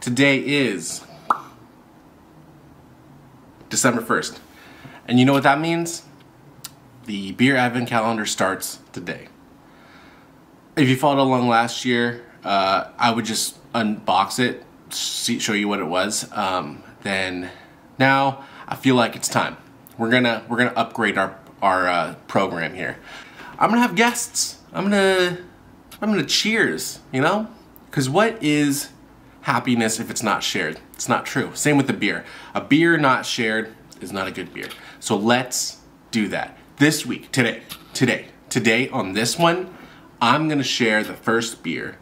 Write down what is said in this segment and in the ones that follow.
Today is December 1st. And you know what that means? The beer advent calendar starts today. If you followed along last year, uh, I would just unbox it, see, show you what it was. Um, then now I feel like it's time. We're gonna we're gonna upgrade our our uh, program here. I'm gonna have guests. I'm gonna I'm gonna cheers. You know, because what is happiness if it's not shared? It's not true. Same with the beer. A beer not shared is not a good beer. So let's do that this week, today, today, today on this one. I'm gonna share the first beer.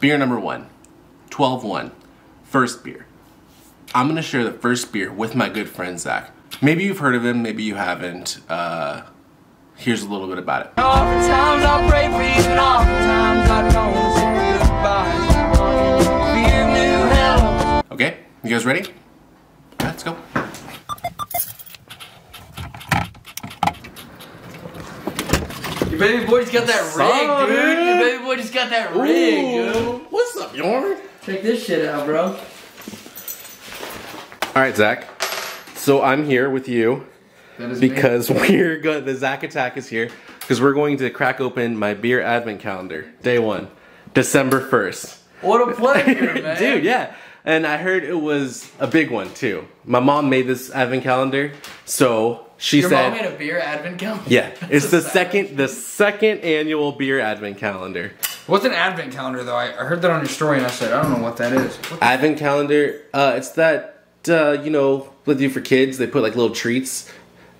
Beer number one, 12-1, first beer. I'm gonna share the first beer with my good friend Zach. Maybe you've heard of him, maybe you haven't. Uh, here's a little bit about it. You guys ready? Let's go. Your baby boy just got that Son. rig, dude. Your baby boy just got that rig, dude. What's up, Yorn? Check this shit out, bro. All right, Zach. So I'm here with you because we're going. The Zach Attack is here because we're going to crack open my beer advent calendar. Day one, December first. What a pleasure, man. Dude, yeah. And I heard it was a big one too. My mom made this advent calendar, so she Your said, mom made a beer advent calendar? "Yeah, it's the That's second, the second annual beer advent calendar." What's an advent calendar though? I, I heard that on your story and I said I don't know what that is. What Advent calendar, uh, it's that uh, you know what they do for kids. They put like little treats,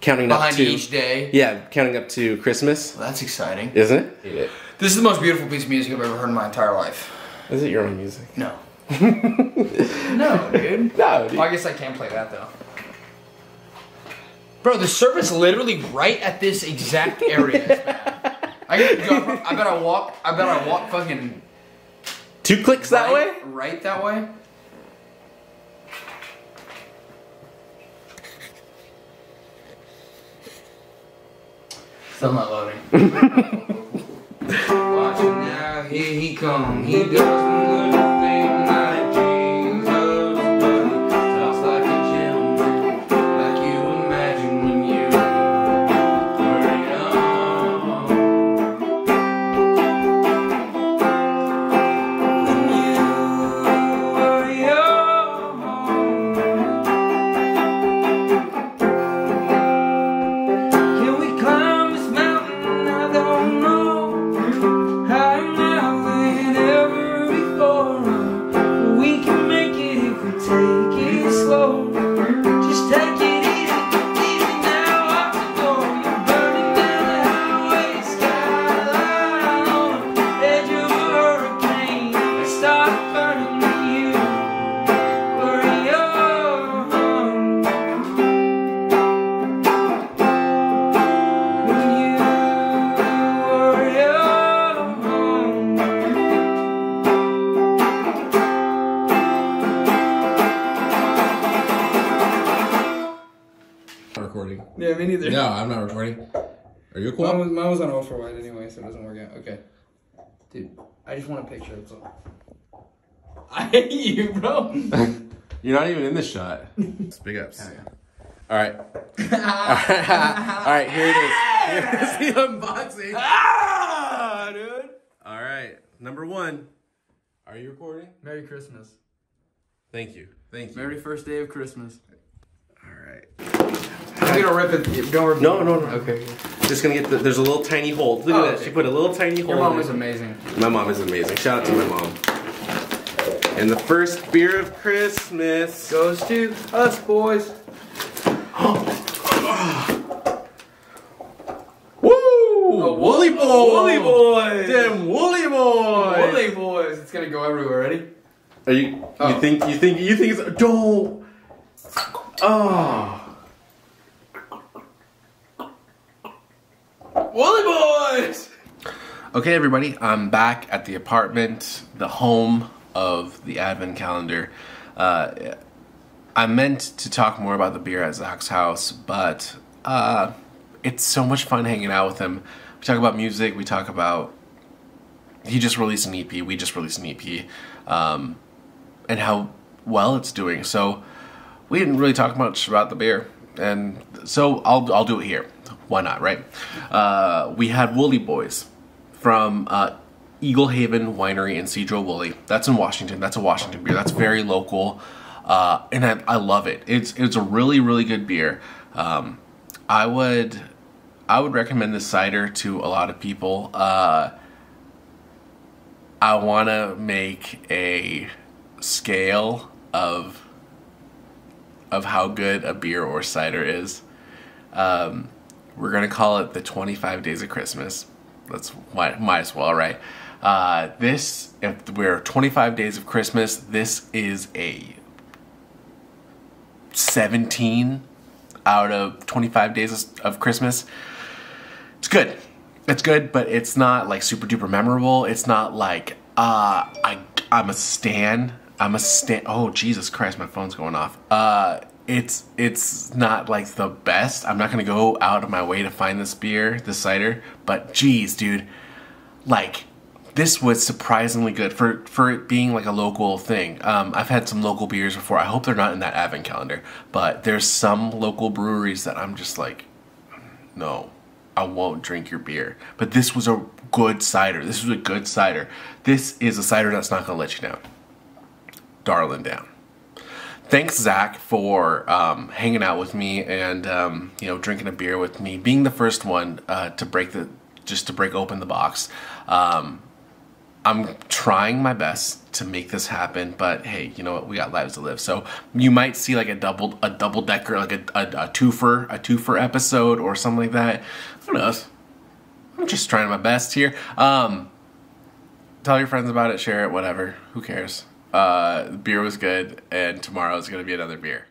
counting up to each day. yeah, counting up to Christmas, Well, that's exciting. isn't it? This is the most beautiful piece of music I've ever heard in my entire life. Is it your own music? No. no, dude. No, Well, I guess I can't play that though. Bro, the serpent's literally right at this exact area. I get go, I bet I walk. I bet I walk fucking Two clicks that way. right, Right that way. Still not loading. Watch him now, here he come. He does Yeah, me neither. No, I'm not recording. Are you cool? Mine was, mine was on ultra wide anyway, so it doesn't work out. Okay. Dude, I just want a picture. That's all. I hate you, bro. You're not even in the shot. It's big ups. All right. All right. All right. Here it is. Here's the unboxing. ah, dude. All right. Number one. Are you recording? Merry Christmas. Thank you. Thank you. Merry first day of Christmas. All right. I'm gonna rip it. Don't rip No, no, no. Okay. Just gonna get the. There's a little tiny hole. Look Oh, at that. okay. She put a little tiny hole. Your mom in is it. amazing. My mom is amazing. Shout out to my mom. And the first beer of Christmas. Goes to us boys. Woo! woolly boys. Woolly boys. Damn woolly boys. Holy boys. It's gonna go everywhere. Ready? Are you? Oh. You think? You think? You think it's? Don't. Oh. Woolly boys. Okay, everybody, I'm back at the apartment, the home of the Advent calendar. Uh, I meant to talk more about the beer at Zach's house, but uh, it's so much fun hanging out with him. We talk about music, we talk about. He just released an EP, we just released an EP. Um, and how well it's doing. So we didn't really talk much about the beer, and so I'll I'll do it here. Why not, right? Uh, we had Woolly Boys from uh, Eagle Haven Winery in Sedro-Woolley. That's in Washington. That's a Washington beer. That's very local, uh, and I, I love it. It's it's a really really good beer. Um, I would I would recommend this cider to a lot of people. Uh, I want to make a scale of of how good a beer or cider is. Um, we're gonna call it the 25 days of Christmas. That's might, might as well, right? Uh, this, if we're 25 days of Christmas, this is a 17 out of 25 days of Christmas. It's good. It's good, but it's not like super duper memorable. It's not like uh I I'm a stan. I'm a stan. Oh Jesus Christ, my phone's going off. Uh it's it's not like the best. I'm not gonna go out of my way to find this beer, this cider, but geez, dude, like this was surprisingly good for for it being like a local thing. Um, I've had some local beers before. I hope they're not in that advent calendar, but there's some local breweries that I'm just like, no, I won't drink your beer. But this was a good cider. This was a good cider. This is a cider that's not gonna let you down. Darling down thanks zach for um, hanging out with me and um, you know drinking a beer with me. Being the first one uh, to break the just to break open the box um, i'm trying my best to make this happen but hey you know what? We got lives to live. So you might see like a double a double decker like a, a, a twofer a twofer episode or something like that. Who knows? I'm just trying my best here. Um, tell your friends about it share it whatever. Who cares uh, beer was good, and tomorrow is going to be another beer.